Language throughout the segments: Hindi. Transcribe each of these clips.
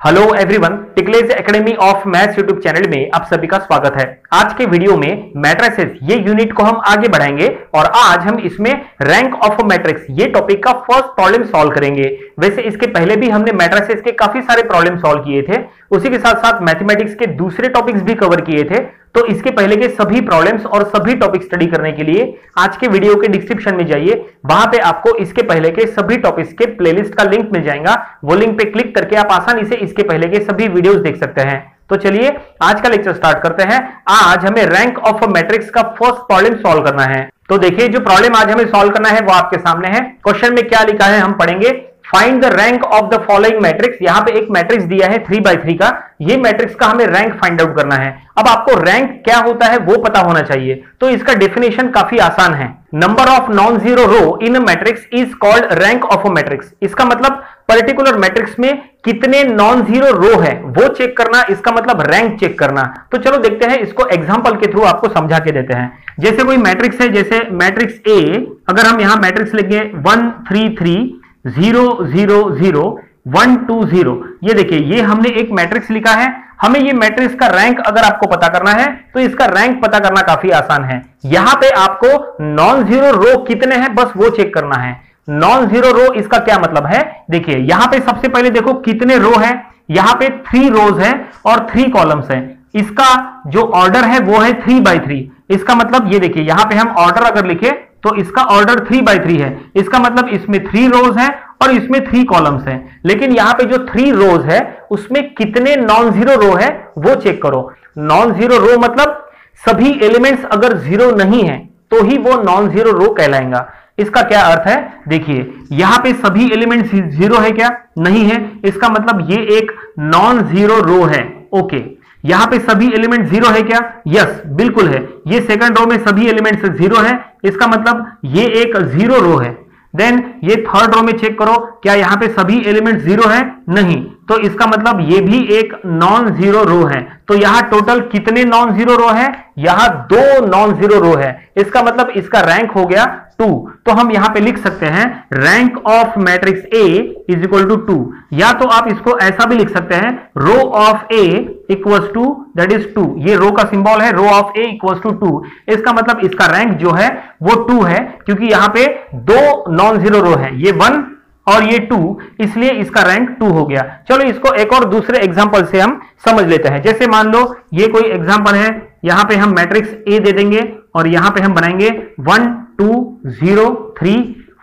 Hello everyone टिकलेज Academy of Maths YouTube channel में आप सभी का स्वागत है। आज के वीडियो में मैट्रिसेस ये यूनिट को हम आगे बढ़ाएँगे और आज हम इसमें रैंक ऑफ़ मैट्रिक्स ये टॉपिक का फ़र्स्ट प्रॉब्लम सॉल्व करेंगे। वैसे इसके पहले भी हमने मैट्रिसेस के काफ़ी सारे प्रॉब्लम सॉल्व किए थे। उसी के साथ साथ मैथमेटिक्स के दूसरे टॉपिक्स भी कवर किए थे तो इसके पहले के सभी प्रॉब्लम्स और सभी टॉपिक स्टडी करने के लिए आज के वीडियो के डिस्क्रिप्शन में जाइए। वहाँ पे आपको इसके पहले के सभी टॉपिक्स के प्लेलिस्ट का लिंक मिल जाएगा। वो लिंक पे क्लिक करके आप आसानी से इसके पहले के सभी वीडियोस देख सकते हैं। तो चलिए, आज का लेक्चर स्टार्ट करते हैं। आज हमें रैंक ऑफ़ मैट्रिक्स का फ़र्स्ट प्रॉब्लम सॉल्व करना है। तो देखिए, जो प्रॉब्लम आज हमें सॉल्व करना है, वो आपके सामने है। क्वेश्चन में क्या लिखा है, हम पढ़ेंगे। Find the rank of the following matrix यहाँ पे एक मैट्रिक्स दिया है थ्री बाई थ्री का। ये मैट्रिक्स का हमें रैंक फाइंड आउट करना है। अब आपको रैंक क्या होता है वो पता होना चाहिए। तो इसका डेफिनेशन काफ़ी आसान है। Number of non zero row in matrix is called rank of a matrix इसका मतलब पर्टिकुलर मैट्रिक्स में कितने नॉन ज़ीरो रो है, वो चेक करना, इसका मतलब रैंक चेक करना। तो चलो देखते हैं, इसको एग्ज़ाम्पल के थ्रू आपको समझा के देते हैं। जैसे कोई मैट्रिक्स है, जैसे मैट्रिक्स ए अगर हम यहाँ मैट्रिक्स लिखेंगे one three three zero zero zero one two zero ये देखिए, ये हमने एक मैट्रिक्स लिखा है। हमें ये मैट्रिक्स का रैंक अगर आपको पता करना है तो इसका रैंक पता करना काफ़ी आसान है। यहाँ पे आपको नॉन ज़ीरो रो कितने हैं, बस वो चेक करना है। नॉन ज़ीरो रो इसका क्या मतलब है? देखिए, यहाँ पे सबसे पहले देखो कितने रो है। यहाँ पे थ्री रोज है और थ्री कॉलम्स है। इसका जो ऑर्डर है, वो है थ्री बाई थ्री इसका मतलब ये देखिए, यहाँ पे हम ऑर्डर अगर लिखे तो इसका ऑर्डर थ्री बाई थ्री है। इसका मतलब इसमें थ्री रोज है और इसमें थ्री कॉलम्स हैं। लेकिन यहाँ पे जो थ्री रोज है, उसमें कितने नॉन ज़ीरो रो है, वो चेक करो। नॉन ज़ीरो रो मतलब सभी एलिमेंट्स अगर ज़ीरो नहीं है तो ही वो नॉन ज़ीरो रो कहलाएगा। इसका क्या अर्थ है? देखिए, यहाँ पे सभी एलिमेंट ज़ीरो है क्या? नहीं है। इसका मतलब ये एक नॉन ज़ीरो रो है। ओके यहाँ पे सभी एलिमेंट ज़ीरो है क्या? यस बिल्कुल है। ये सेकंड रो में सभी एलिमेंट्स ज़ीरो है। इसका मतलब ये एक ज़ीरो रो है. देन ये थर्ड रो में चेक करो, क्या यहाँ पे सभी एलिमेंट ज़ीरो है? नहीं. तो इसका मतलब ये भी एक नॉन ज़ीरो रो है। तो यहाँ टोटल कितने नॉन ज़ीरो रो है? यहाँ दो नॉन ज़ीरो रो है। इसका मतलब इसका रैंक हो गया टू तो हम यहाँ पे लिख सकते हैं rank of matrix A is equal to two या तो आप इसको ऐसा भी लिख सकते हैं row of A equal to that is two ये रो का सिंबल है row of A equal to two इसका मतलब इसका रैंक जो है, वो टू है, क्योंकि यहाँ पे दो नॉन ज़ीरो रो है। ये वन और ये टू इसलिए इसका रैंक टू हो गया। चलो इसको एक और दूसरे एग्ज़ाम्पल से हम समझ लेते हैं। जैसे मान लो, ये कोई एग्ज़ाम्पल है, यहाँ पे हम मैट्रिक्स ए दे देंगे और यहाँ पे हम बनाएँगे one two zero three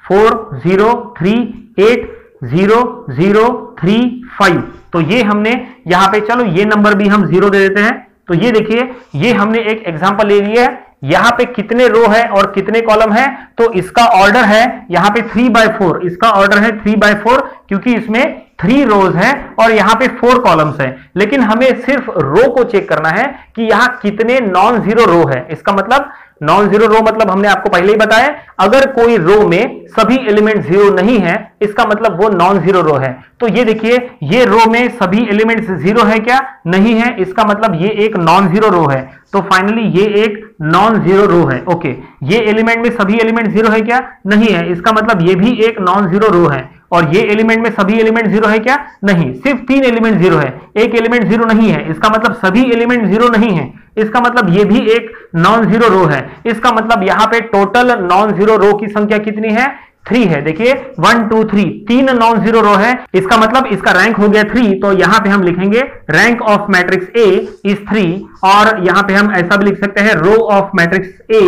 four zero three eight zero zero three five तो ये हमने यहाँ पे, चलो ये नंबर भी हम ज़ीरो दे देते हैं। तो ये देखिए, ये हमने एक एग्ज़ाम्पल ले लिया है। यहाँ पे कितने रो है और कितने कॉलम है? तो इसका ऑर्डर है, यहाँ पे थ्री बाय फोर इसका ऑर्डर है थ्री बाय फोर क्योंकि इसमें थ्री रोज है और यहाँ पे फोर कॉलम्स है। लेकिन हमें सिर्फ़ रो को चेक करना है कि यहाँ कितने नॉन ज़ीरो रो है। इसका मतलब नॉन ज़ीरो रो मतलब हमने आपको पहले ही बताया, अगर कोई रो में सभी एलिमेंट ज़ीरो नहीं है, इसका मतलब वो नॉन ज़ीरो रो है। तो ये देखिए, ये रो में सभी एलिमेंट ज़ीरो है क्या? नहीं है। इसका मतलब ये एक नॉन ज़ीरो रो है। तो फाइनली ये एक नॉन ज़ीरो रो है। ओके ये एलिमेंट में सभी एलिमेंट ज़ीरो है क्या? नहीं है। इसका मतलब ये भी एक नॉन ज़ीरो रो है। और ये एलिमेंट में सभी एलिमेंट ज़ीरो है क्या? नहीं, सिर्फ़ तीन एलिमेंट ज़ीरो है। एक एलिमेंट ज़ीरो नहीं है। इसका मतलब सभी एलिमेंट ज़ीरो नहीं है। इसका मतलब ये भी एक नॉन ज़ीरो रो है। इसका मतलब यहाँ पे टोटल नॉन ज़ीरो रो की संख्या कितनी है? थ्री है। देखिए वन टू थ्री तीन नॉन ज़ीरो रो है। इसका मतलब इसका रैंक हो गया थ्री तो यहाँ पे हम लिखेंगे rank of matrix A is three और यहाँ पे हम ऐसा भी लिख सकते हैं row of matrix A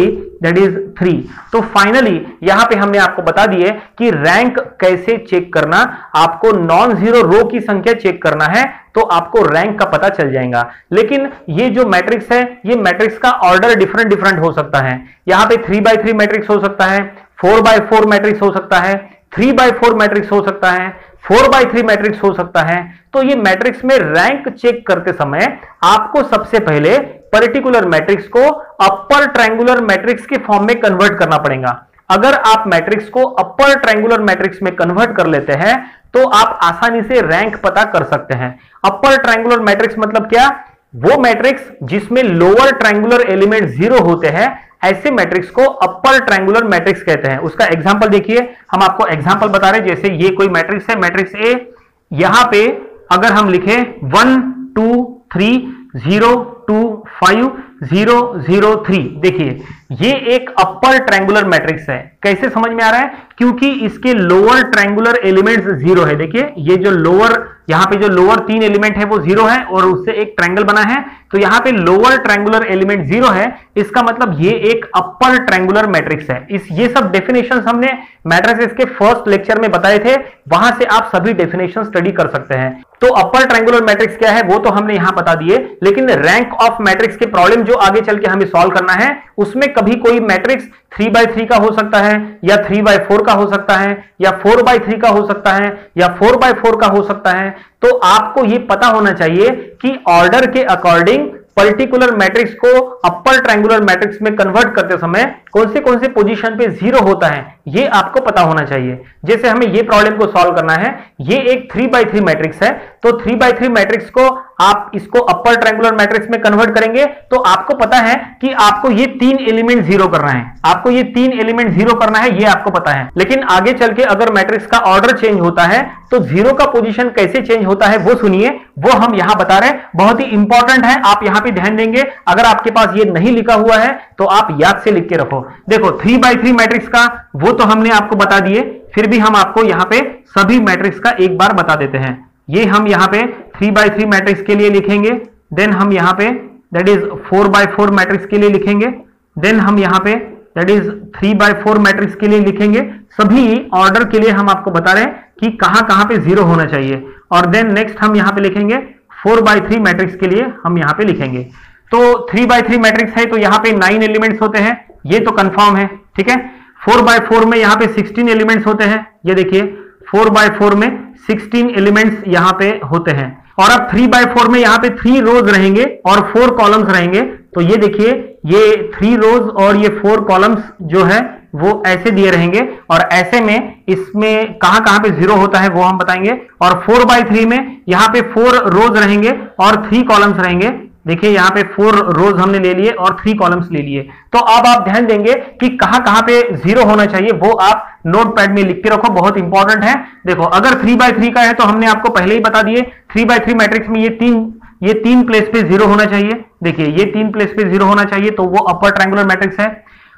that is three तो फाइनली यहाँ पे हमने आपको बता दिए कि रैंक कैसे चेक करना, आपको नॉन ज़ीरो रो की संख्या चेक करना है तो आपको रैंक का पता चल जाएगा। लेकिन ये जो मैट्रिक्स है, ये मैट्रिक्स का ऑर्डर डिफरेंट डिफरेंट हो सकता है। यहाँ पे थ्री बाई थ्री मैट्रिक्स हो सकता है फोर बाय फोर मैट्रिक्स हो सकता है, थ्री बाय फोर मैट्रिक्स हो सकता है, फोर बाय थ्री मैट्रिक्स हो सकता है। तो ये मैट्रिक्स में रैंक चेक करते समय आपको सबसे पहले पर्टिकुलर मैट्रिक्स को अपर ट्रायंगुलर मैट्रिक्स के फॉर्म में कन्वर्ट करना पड़ेगा। अगर आप मैट्रिक्स को अपर ट्रायंगुलर मैट्रिक्स में कन्वर्ट कर लेते हैं तो आप आसानी से रैंक पता कर सकते हैं। अपर ट्रायंगुलर मैट्रिक्स मतलब क्या? वो मैट्रिक्स जिसमें लोअर ट्रायंगुलर एलिमेंट ज़ीरो होते हैं ऐसे मैट्रिक्स को अपर ट्रायंगुलर मैट्रिक्स कहते हैं। उसका एग्ज़ाम्पल देखिए, हम आपको एग्ज़ाम्पल बता रहे हैं, जैसे ये कोई मैट्रिक्स है मैट्रिक्स ए यहाँ पे अगर हम लिखे one two three zero two five zero zero three देखिए, ये एक अपर ट्रायंगुलर मैट्रिक्स है। कैसे समझ में आ रहा है? क्योंकि इसके लोअर ट्रायंगुलर एलिमेंट्स ज़ीरो है। देखिए, ये जो लोअर यहाँ पे जो लोअर तीन एलिमेंट है, वो ज़ीरो है और उससे एक ट्रायंगल बना है। तो यहाँ पे लोअर ट्रायंगुलर एलिमेंट ज़ीरो है। इसका मतलब ये एक अपर ट्रायंगुलर मैट्रिक्स है। इस, ये सब डेफिनेशन हमने मैट्रिक्स के फ़र्स्ट लेक्चर में बताए थे। वहाँ से आप सभी डेफिनेशन स्टडी कर सकते हैं। तो अपर ट्रायंगुलर मैट्रिक्स क्या है, वो तो हमने यहाँ बता दिए। लेकिन रैंक ऑफ़ मैट्रिक्स के प्रॉब्लम जो आगे चल के हमें सॉल्व करना है, उसमें कभी कोई मैट्रिक्स थ्री बाय थ्री का हो सकता है या थ्री बाय फोर का हो सकता है, या फोर बाय थ्री का हो सकता है, या फोर बाय फोर का हो सकता है तो आपको यह पता होना चाहिए कि ऑर्डर के अकॉर्डिंग पर्टिकुलर मैट्रिक्स को अपर ट्रायंगुलर मैट्रिक्स में कन्वर्ट करते समय कौन से कौन से पोजीशन पे ज़ीरो होता है, ये आपको पता होना चाहिए। जैसे हमें ये प्रॉब्लम को सॉल्व करना है, ये एक थ्री बाई थ्री मैट्रिक्स है तो थ्री बाई थ्री मैट्रिक्स को आप इसको अपर ट्रायंगुलर मैट्रिक्स में कन्वर्ट करेंगे तो आपको पता है कि आपको ये तीन एलिमेंट ज़ीरो करना है। आपको ये तीन एलिमेंट ज़ीरो करना है, ये आपको पता है। लेकिन आगे चल के अगर मैट्रिक्स का ऑर्डर चेंज होता है तो ज़ीरो का पोजीशन कैसे चेंज होता है, वो सुनिए। वो हम यहाँ बता रहे हैं। बहुत ही इंपॉर्टेंट है, आप यहाँ पे ध्यान देंगे। अगर आपके पास ये नहीं लिखा हुआ है तो आप याद से लिख के रखो। देखो थ्री बाई थ्री मैट्रिक्स का, वो तो हमने आपको बता दिए, फिर भी हम आपको यहाँ पे सभी मैट्रिक्स का एक बार बता देते हैं। ये हम यहाँ पे थ्री बाई थ्री मैट्रिक्स के लिए लिखेंगे देन हम यहाँ पे that is four by four matrix के लिए लिखेंगे देन हम यहाँ पे that is three by four matrix के लिए लिखेंगे। सभी ऑर्डर के लिए हम आपको बता रहे हैं कि कहाँ कहाँ पे ज़ीरो होना चाहिए। और देन नेक्स्ट हम यहाँ पे लिखेंगे फोर बाय थ्री मैट्रिक्स के लिए हम यहाँ पे लिखेंगे। तो थ्री बाय थ्री मैट्रिक्स है तो यहाँ पे नाइन एलिमेंट्स होते हैं, ये तो कंफर्म है, ठीक है? फोर बाय फोर में यहाँ पे सिक्सटीन एलिमेंट्स होते हैं, ये देखिए फोर बाय फोर में सिक्सटीन एलिमेंट्स यहाँ पे होते हैं। और अब थ्री बाय फोर में यहाँ पे थ्री रोज रहेंगे और फोर कॉलम्स रहेंगे। तो ये देखिए, ये थ्री रोज और ये फोर कॉलम्स जो है, वो ऐसे दिए रहेंगे। और ऐसे में इसमें कहाँ कहाँ पे ज़ीरो होता है वो हम बताएँगे। और फोर बाय थ्री में यहाँ पे फोर रोज रहेंगे और थ्री कॉलम्स रहेंगे। देखिए, यहाँ पे फोर रोज हमने ले लिए और थ्री कॉलम्स ले लिए। तो अब आप ध्यान देंगे कि कहाँ कहाँ पे ज़ीरो होना चाहिए, वो आप नोट पैड में लिख के रखो, बहुत इंपॉर्टेंट है। देखो, अगर थ्री बाय थ्री का है तो हमने आपको पहले ही बता दिए थ्री बाय थ्री मैट्रिक्स में ये तीन ये तीन प्लेस पे ज़ीरो होना चाहिए। देखिए, ये तीन प्लेस पे ज़ीरो होना चाहिए तो वो अपर ट्रायंगुलर मैट्रिक्स है।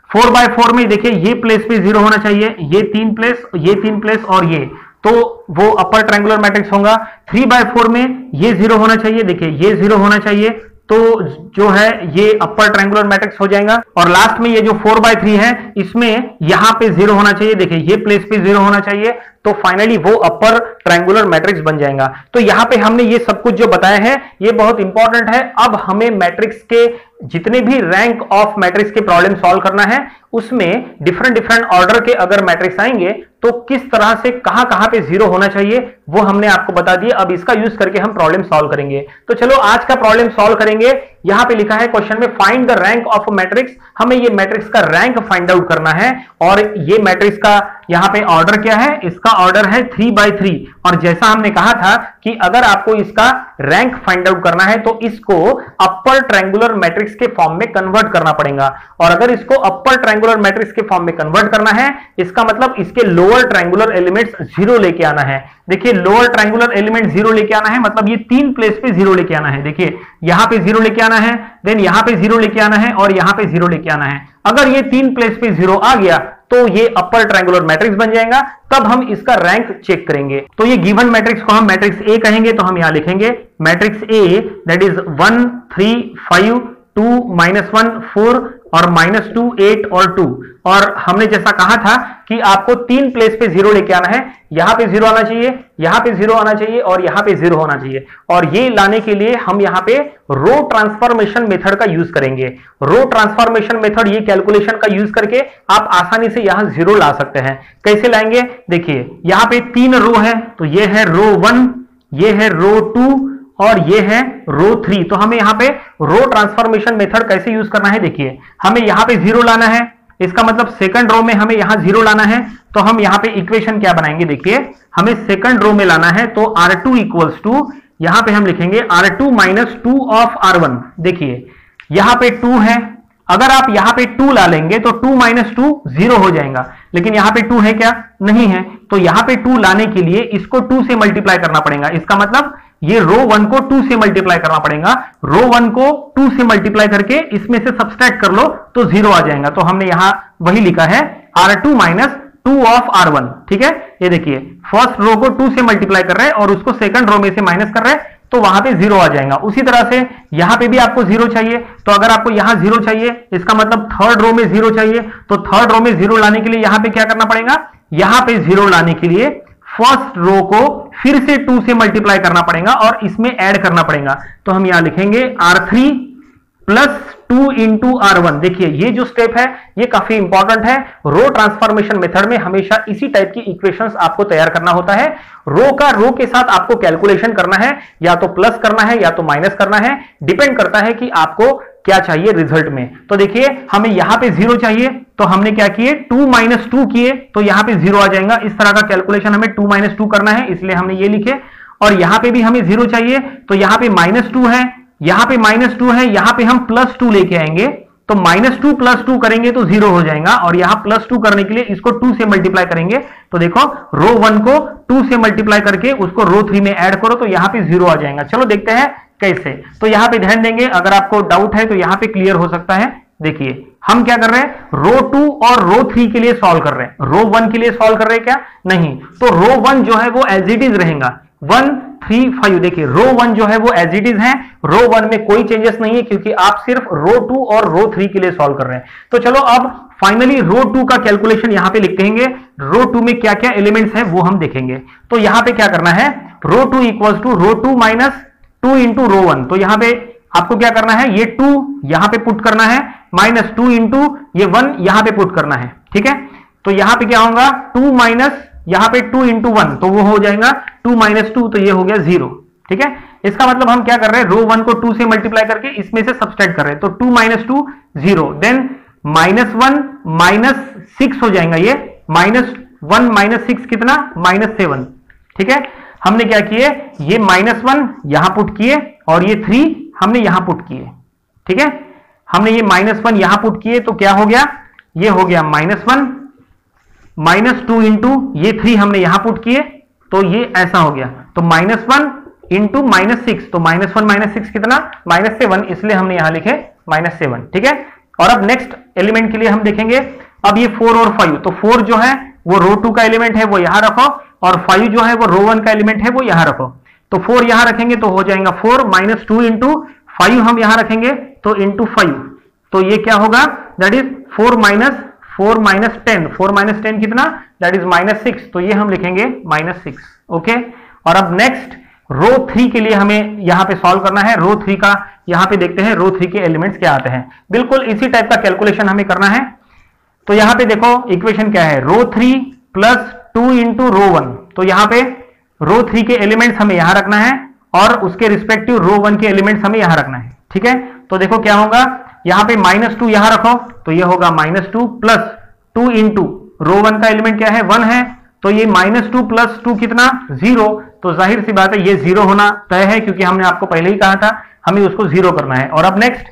फोर बाय फोर में देखिए, ये प्लेस पे ज़ीरो होना चाहिए, ये तीन प्लेस ये तीन प्लेस और ये। तो वो अपर ट्रायंगुलर मैट्रिक्स होगा। थ्री बाय फोर में ये ज़ीरो होना चाहिए, देखिए, ये ज़ीरो होना चाहिए। तो जो है, ये अपर ट्रायंगुलर मैट्रिक्स हो जाएगा। और लास्ट में ये जो फोर बाय थ्री है, इसमें यहाँ पे ज़ीरो होना चाहिए। देखिए, ये प्लेस पे ज़ीरो होना चाहिए तो फाइनली वो अपर ट्रायंगुलर मैट्रिक्स बन जाएगा। तो यहाँ पे हमने ये सब कुछ जो बताया है, ये बहुत इंपॉर्टेंट है। अब हमें मैट्रिक्स के जितने भी रैंक ऑफ़ मैट्रिक्स के प्रॉब्लम सॉल्व करना है, उसमें डिफरेंट डिफरेंट ऑर्डर के अगर मैट्रिक्स आएँगे तो किस तरह से, कहाँ कहाँ पे ज़ीरो होना चाहिए, वो हमने आपको बता दिया अब इसका यूज़ करके हम प्रॉब्लम सॉल्व करेंगे। तो चलो, आज का प्रॉब्लम सॉल्व करेंगे। यहाँ पे लिखा है क्वेश्चन में find the rank of matrix हमें ये मैट्रिक्स का रैंक फाइंड आउट करना है। और ये मैट्रिक्स का यहाँ पे ऑर्डर क्या है? इसका ऑर्डर है थ्री बाई थ्री और जैसा हमने कहा था कि अगर आपको इसका रैंक फाइंड आउट करना है तो इसको अपर ट्रायंगुलर मैट्रिक्स के फॉर्म में कन्वर्ट करना पड़ेगा। और अगर इसको अपर ट्रायंगुलर मैट्रिक्स के फॉर्म में कन्वर्ट करना है, इसका मतलब इसके लोअर ट्रायंगुलर एलिमेंट्स ज़ीरो लेके आना है। देखिए लोअर ट्रायंगुलर एलिमेंट ज़ीरो लेके आना है मतलब ये तीन प्लेस पे ज़ीरो लेके आना है। देखिए, यहाँ पे ज़ीरो लेके आना है देन यहाँ पे ज़ीरो लेके आना है और यहाँ पे ज़ीरो लेके आना है। अगर ये तीन प्लेस पे ज़ीरो आ गया तो ये अपर ट्रायंगुलर मैट्रिक्स बन जाएगा। तब हम इसका रैंक चेक करेंगे। तो ये गिवन मैट्रिक्स को हम मैट्रिक्स ए कहेंगे तो हम यहाँ लिखेंगे matrix A that is one three five two minus one four और माइनस टू एट और टू और हमने जैसा कहा था कि आपको तीन प्लेस पे ज़ीरो लेके आना है। यहाँ पे ज़ीरो आना चाहिए, यहाँ पे ज़ीरो आना चाहिए और यहाँ पे ज़ीरो होना चाहिए। और ये लाने के लिए हम यहाँ पे रो ट्रांसफॉर्मेशन मेथड का यूज़ करेंगे। रो ट्रांसफॉर्मेशन मेथड ये कैलकुलेशन का यूज़ करके आप आसानी से यहाँ ज़ीरो ला सकते हैं। कैसे लाएँगे? देखिए, यहाँ पे तीन रो है तो ये है रो वन ये है रो टू और ये है रो थ्री तो हमें यहाँ पे रो ट्रांसफॉर्मेशन मेथड कैसे यूज़ करना है देखिए। हमें यहाँ पे ज़ीरो लाना है। इसका मतलब सेकंड रो में हमें यहाँ ज़ीरो लाना है। तो हम यहाँ पे इक्वेशन क्या बनाएँगे देखिए। हमें सेकंड रो में लाना है तो आर टू इक्वल्स टू यहाँ पर हम लिखेंगे R two minus two of R one देखिए, यहाँ पे टू है। अगर आप यहाँ पे टू ला लेंगे तो टू माइनस टू ज़ीरो हो जाएगा। लेकिन यहाँ पे टू है क्या? नहीं है। तो यहाँ पे टू लाने के लिए इसको टू से मल्टीप्लाई करना पड़ेगा। इसका मतलब ये रो वन को टू से मल्टीप्लाई करना पड़ेगा। रो वन को टू से मल्टीप्लाई करके इसमें से सब्सट्रैक्ट कर लो तो ज़ीरो आ जाएगा। तो हमने यहाँ वही लिखा है R two minus two of R one ठीक है? ये देखिए फ़र्स्ट रो को टू से मल्टीप्लाई कर रहे हैं और उसको सेकंड रो में से माइनस कर रहे हैं तो वहाँ पे ज़ीरो आ जाएगा। उसी तरह से यहाँ पे भी आपको ज़ीरो चाहिए। तो अगर आपको यहाँ ज़ीरो चाहिए, इसका मतलब थर्ड रो में ज़ीरो चाहिए तो थर्ड रो में ज़ीरो लाने के लिए यहाँ पे क्या करना पड़ेगा? यहाँ पे ज़ीरो लाने के लिए फ़र्स्ट रो को फिर से टू से मल्टीप्लाई करना पड़ेगा और इसमें ऐड करना पड़ेगा। तो हम यहाँ लिखेंगे R three plus two into R one देखिए, ये जो स्टेप है, ये काफ़ी इंपॉर्टेंट है। रो ट्रांसफॉर्मेशन मेथड में हमेशा इसी टाइप की इक्वेशंस आपको तैयार करना होता है। रो का रो के साथ आपको कैलकुलेशन करना है, या तो प्लस करना है, या तो माइनस करना है। डिपेंड करता है कि आपको क्या चाहिए रिज़ल्ट में? तो देखिए, हमें यहाँ पे ज़ीरो चाहिए तो हमने क्या किए? टू माइनस टू किए तो यहाँ पे ज़ीरो आ जाएगा। इस तरह का कैलकुलेशन हमें टू माइनस टू करना है, इसलिए हमने ये लिखे। और यहाँ पे भी हमें ज़ीरो चाहिए तो यहाँ पे माइनस टू है, यहाँ पे माइनस टू है, यहाँ पे हम प्लस टू लेके आएँगे। तो माइनस टू प्लस टू करेंगे तो ज़ीरो हो जाएगा, और यहाँ प्लस टू करने के लिए इसको टू से मल्टीप्लाई करेंगे। तो देखो रो वन को टू से मल्टीप्लाई करके उसको रो थ्री में ऐड करो तो यहाँ पे ज़ीरो आ जाएगा। चलो देखते हैं कैसे? तो यहाँ पे ध्यान देंगे, अगर आपको डाउट है तो यहाँ पे क्लियर हो सकता है। देखिए, हम क्या कर रहे हैं? रो टू और रो थ्री के लिए सॉल्व कर रहे हैं। रो वन के लिए सॉल्व कर रहे हैं क्या? नहीं। तो रो वन जो है वो एज इट इज़ रहेगा। वन थ्री फाइव देखिए रो वन जो है वो एज इट इज़ है। रो वन में कोई चेंजेस नहीं है, क्योंकि आप सिर्फ़ रो टू और रो थ्री के लिए सॉल्व कर रहे हैं। तो चलो अब फाइनली रो टू का कैलकुलेशन यहाँ पे लिखते हैं रो टू में क्या क्या एलिमेंट्स है वो हम देखेंगे। तो यहाँ पे क्या करना है? Row two equal to row two minus two into row one तो यहाँ पे आपको क्या करना है? ये टू यहाँ पे पुट करना है माइनस टू इंटू ये वन यहाँ पे पुट करना है, ठीक है? तो यहाँ पे क्या होगा? टू माइनस यहाँ पे टू इंटू वन तो वो हो जाएगा टू माइनस टू तो ये हो गया ज़ीरो ठीक है? इसका मतलब हम क्या कर रहे हैं? रो वन को टू से मल्टीप्लाई करके इसमें से सब्सट्रैक्ट कर रहे हैं। तो two minus two zero then minus one minus six हो जाएगा ये। माइनस वन माइनस सिक्स कितना? माइनस सेवन ठीक है? हमने क्या किए? ये माइनस वन यहाँ पुट किए और ये थ्री हमने यहाँ पुट किए। ठीक है? हमने ये माइनस वन यहाँ पुट किए तो क्या हो गया? ये हो गया minus one minus two into ये थ्री हमने यहाँ पुट किए तो ये ऐसा हो गया। तो minus one into minus six तो माइनस वन माइनस सिक्स कितना? माइनस सेवन इसलिए हमने यहाँ लिखे माइनस सेवन ठीक है? और अब नेक्स्ट एलिमेंट के लिए हम देखेंगे। अब ये फोर और फाइव तो फोर जो है वो रो टू का एलिमेंट है, वो यहाँ रखो, और फाइव जो है, वो रो वन का एलिमेंट है, वो यहाँ रखो। तो फोर यहाँ रखेंगे तो हो जाएगा four minus two into five हम यहाँ रखेंगे तो इंटू फाइव तो ये क्या होगा? That is four minus four minus ten four minus ten कितना? दैट इज़ माइनस सिक्स तो ये हम लिखेंगे माइनस सिक्स ओके और अब नेक्स्ट रो थ्री के लिए हमें यहाँ पे सॉल्व करना है। रो थ्री का, यहाँ पे देखते हैं रो थ्री के एलिमेंट्स क्या आते हैं। बिल्कुल इसी टाइप का कैलकुलेशन हमें करना है। तो यहाँ पे देखो इक्वेशन क्या है? Row three plus two into row one तो यहाँ पे रो थ्री के एलिमेंट्स हमें यहाँ रखना है और उसके रिस्पेक्टिव रो वन के एलिमेंट्स हमें यहाँ रखना है। ठीक है? तो देखो क्या होगा? यहाँ पे माइनस टू यहाँ रखो तो ये होगा minus two plus two into row one का एलिमेंट क्या है? वन है। तो ये माइनस टू प्लस टू कितना? ज़ीरो तो ज़ाहिर सी बात है, ये ज़ीरो होना तय है, क्योंकि हमने आपको पहले ही कहा था, हमें उसको ज़ीरो करना है। और अब नेक्स्ट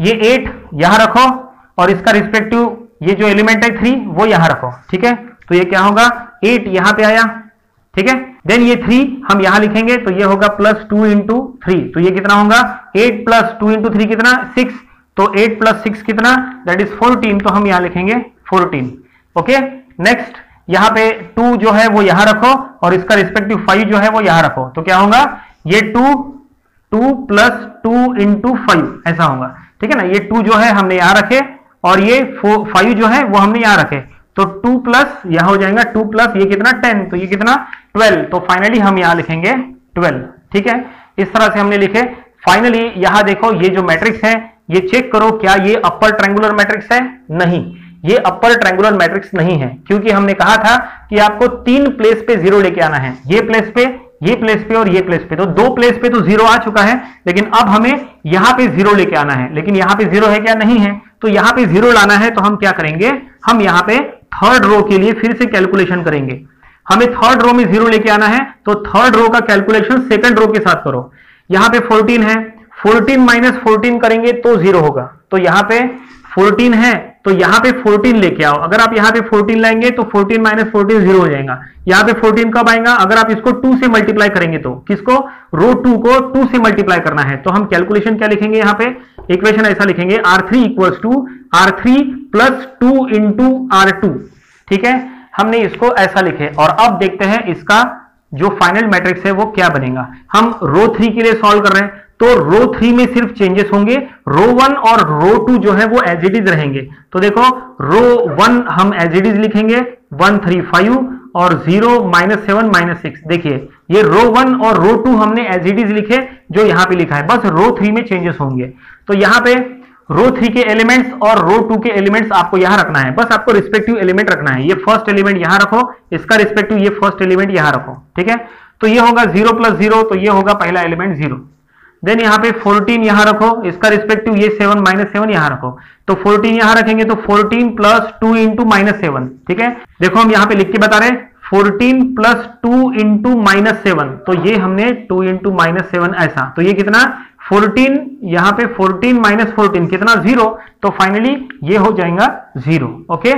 ये एट यहाँ रखो और इसका रिस्पेक्टिव ये जो एलिमेंट है थ्री वो यहाँ रखो, ठीक है? तो ये क्या होगा? एट यहाँ पे आया, ठीक है? देन ये थ्री हम यहाँ लिखेंगे तो ये होगा प्लस टू इंटू थ्री तो ये कितना होगा? Eight plus two into three कितना? सिक्स तो एट प्लस सिक्स कितना? दैट इज़ फोरटीन तो हम यहाँ लिखेंगे फोरटीन ओके नेक्स्ट यहाँ पे टू जो है वो यहाँ रखो, और इसका रिस्पेक्टिव फाइव जो है वो यहाँ रखो. तो क्या होगा? ये two two plus two into five ऐसा होगा. ठीक है ना? ये टू जो है हमने यहाँ रखे और ये फाइव जो है, वो हमने यहाँ रखे। तो टू प्लस यहाँ हो जाएगा टू प्लस ये कितना? टेन तो ये कितना? ट्वेल्व तो फाइनली हम यहाँ लिखेंगे ट्वेल्व ठीक है? इस तरह से हमने लिखे। फाइनली यहाँ देखो, ये जो मैट्रिक्स है, ये चेक करो, क्या ये अपर ट्रेंगुलर मैट्रिक्स है? नहीं। ये अपर ट्रेंगुलर मैट्रिक्स नहीं है, क्योंकि हमने कहा था कि आपको तीन प्लेस पे ज़ीरो लेके आना है। ये प्लेस पे ये प्लेस पे और ये प्लेस पे। तो दो प्लेस पे तो ज़ीरो आ चुका है, लेकिन अब हमें यहाँ पे ज़ीरो लेके आना है। लेकिन यहाँ पे ज़ीरो है क्या? नहीं है। तो यहाँ पे ज़ीरो लाना है तो हम क्या करेंगे? हम यहाँ पे थर्ड रो के लिए फिर से कैलकुलेशन करेंगे। हमें थर्ड रो में ज़ीरो लेके आना है तो थर्ड रो का कैलकुलेशन सेकंड रो के साथ करो। यहाँ पे 14 है। 14 माइनस फोर्टीन करेंगे तो ज़ीरो होगा। तो यहाँ पे 14 है तो यहाँ पे 14 लेके आओ। अगर आप यहाँ पे 14 लाएँगे तो 14 माइनस फोर्टीन ज़ीरो हो जाएगा। यहाँ पे 14 कब आएगा? अगर आप इसको 2 से मल्टीप्लाई करेंगे तो। किसको? रो 2 को 2 से मल्टीप्लाई करना है। तो हम कैलकुलेशन क्या लिखेंगे यहाँ पे? इक्वेशन ऐसा लिखेंगे R three equals to R three plus two into R two ठीक है? हमने इसको ऐसा लिखे। और अब देखते हैं इसका जो फाइनल मैट्रिक्स है वो क्या बनेगा। हम रो थ्री के लिए सॉल्व कर रहे हैं। तो रो थ्री में सिर्फ़ चेंजेस होंगे रो वन और रो टू जो है वो एज इट इज़ रहेंगे। तो देखो रो वन हम एज इट इज़ लिखेंगे वन थ्री फाइव और zero minus seven minus six देखिए, ये रो वन और रो टू हमने एज इट इज़ लिखे, जो यहाँ पे लिखा है। बस रो थ्री में चेंजेस होंगे। तो यहाँ पे रो थ्री के एलिमेंट्स और रो टू के एलिमेंट्स आपको यहाँ रखना है। बस आपको रिस्पेक्टिव एलिमेंट रखना है। ये फ़र्स्ट एलिमेंट यहाँ रखो, इसका रिस्पेक्टिव ये फ़र्स्ट एलिमेंट यहाँ रखो। ठीक है? तो ये होगा ज़ीरो प्लस ज़ीरो तो ये होगा पहला एलिमेंट ज़ीरो देन यहाँ पे 14 यहाँ रखो, इसका रिस्पेक्टिव ये 7 माइनस सेवन यहाँ रखो। तो 14 यहाँ रखेंगे तो 14 plus two into minus seven ठीक है? देखो हम यहाँ पे लिख के बता रहे हैं 14 plus two into minus seven तो ये हमने टू इंटू माइनस सेवन ऐसा। तो ये कितना? 14 यहाँ पे 14 माइनस फोर्टीन कितना? ज़ीरो तो फाइनली ये हो जाएगा ज़ीरो ओके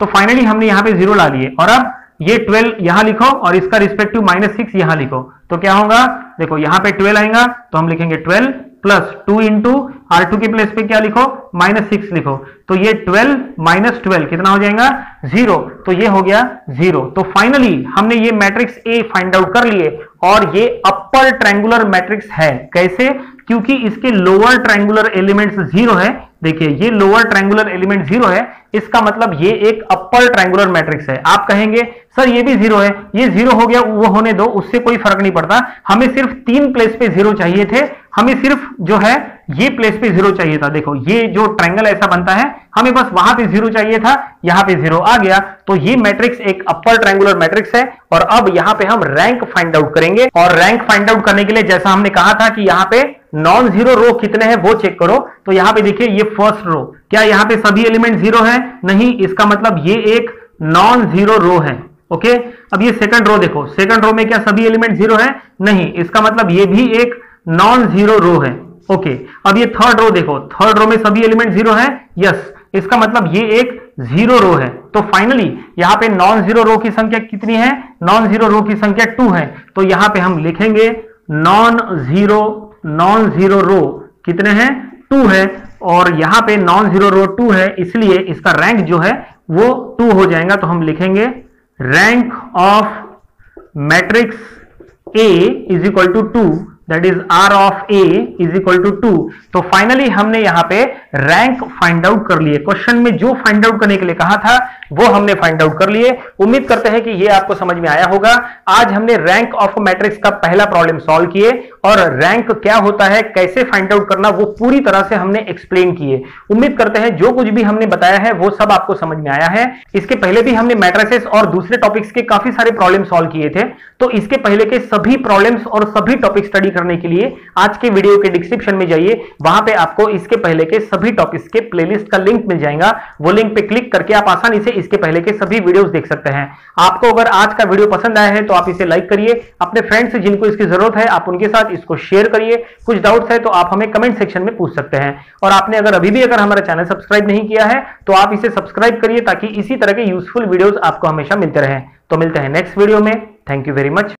तो फाइनली हमने यहाँ पे ज़ीरो ला लिए और अब ये 12 यहाँ लिखो और इसका रिस्पेक्टिव माइनस सिक्स यहाँ लिखो। तो क्या होगा? देखो, यहाँ पे 12 आएगा तो हम लिखेंगे 12 plus two into R two के प्लेस पे क्या लिखो? माइनस सिक्स लिखो। तो ये 12 माइनस ट्वेल्व कितना हो जाएगा? ज़ीरो तो ये हो गया ज़ीरो तो फाइनली हमने ये मैट्रिक्स ए फाइंड आउट कर लिए और ये अपर ट्रायंगुलर मैट्रिक्स है। कैसे? क्योंकि इसके लोअर ट्रायंगुलर एलिमेंट्स ज़ीरो है। देखिए, ये लोअर ट्रायंगुलर एलिमेंट ज़ीरो है। इसका मतलब ये एक अपर ट्रायंगुलर मैट्रिक्स है। आप कहेंगे, सर, ये भी ज़ीरो है। ये ज़ीरो हो गया, वो होने दो, उससे कोई फ़र्क नहीं पड़ता। हमें सिर्फ़ तीन प्लेस पे ज़ीरो चाहिए थे। हमें सिर्फ़ जो है, ये प्लेस पे ज़ीरो चाहिए था। देखो, ये जो ट्रायंगल ऐसा बनता है, हमें बस वहाँ पे ज़ीरो चाहिए था, यहाँ पे ज़ीरो आ गया। तो ये मैट्रिक्स एक अपर ट्रायंगुलर मैट्रिक्स है और अब यहाँ पे हम रैंक फाइंड आउट करेंगे। और रैंक फाइंड आउट करने के लिए जैसा हमने कहा था कि यहाँ पे नॉन ज़ीरो रो कितने हैं वो चेक करो। तो यहाँ पे देखिए, ये फ़र्स्ट रो क्या यहाँ पे सभी एलिमेंट ज़ीरो है? नहीं, इसका मतलब ये एक नॉन ज़ीरो रो है। ओके अब ये सेकंड रो देखो। सेकंड रो में क्या सभी एलिमेंट ज़ीरो है? नहीं, इसका मतलब ये भी एक नॉन ज़ीरो रो है। ओके अब ये थर्ड रो देखो। थर्ड रो में सभी एलिमेंट ज़ीरो है? यस इसका मतलब ये एक ज़ीरो रो है। तो फाइनली यहाँ पे नॉन ज़ीरो रो की संख्या कितनी है? नॉन ज़ीरो रो की संख्या टू है। तो यहाँ पे हम लिखेंगे non zero non zero row कितने हैं? टू है। और यहाँ पे नॉन ज़ीरो रो टू है, इसलिए इसका रैंक जो है, वो टू हो जाएगा। तो हम लिखेंगे rank of matrix A is equal to two that is R of A is equal to two तो फाइनली हमने यहाँ पे रैंक फाइंड आउट कर लिए. क्वेश्चन में जो फाइंड आउट करने के लिए कहा था, वो हमने फाइंड आउट कर लिए. उम्मीद करते हैं कि ये आपको समझ में आया होगा. आज हमने रैंक ऑफ़ मैट्रिक्स का पहला प्रॉब्लम सॉल्व किए और रैंक क्या होता है, कैसे फाइंड आउट करना, वो पूरी तरह से हमने एक्सप्लेन किए. उम्मीद करते हैं जो कुछ भी हमने बताया है, वो सब आपको समझ में आया है. इसके पहले भी हमने मैट्रिसेस और दूसरे टॉपिक्स के काफ़ी सारे प्रॉब्लम सॉल्व किए थे. तो इसके पहले के सभी प्रॉब्लम्स और सभी टॉपिक स्टडी करने के लिए आज के वीडियो के डिस्क्रिप्शन में जाइए। वहाँ पे आपको इसके पहले के सभी टॉपिक्स के प्लेलिस्ट का लिंक मिल जाएगा। वो लिंक पे क्लिक करके आप आसानी से इसके पहले के सभी वीडियोस देख सकते हैं। आपको अगर आज का वीडियो पसंद आया है तो आप इसे लाइक करिए। अपने फ्रेंड्स जिनको इसकी ज़रूरत है, आप उनके साथ इसको शेयर करिए। कुछ डाउट्स है तो आप हमें कमेंट सेक्शन में पूछ सकते हैं। और आपने अगर अभी भी अगर हमारा चैनल सब्सक्राइब नहीं किया है तो आप इसे सब्सक्राइब करिए ताकि इसी तरह के यूजफुल वीडियोस आपको हमेशा मिलते रहे। तो मिलते हैं नेक्स्ट वीडियो में। Thank you very much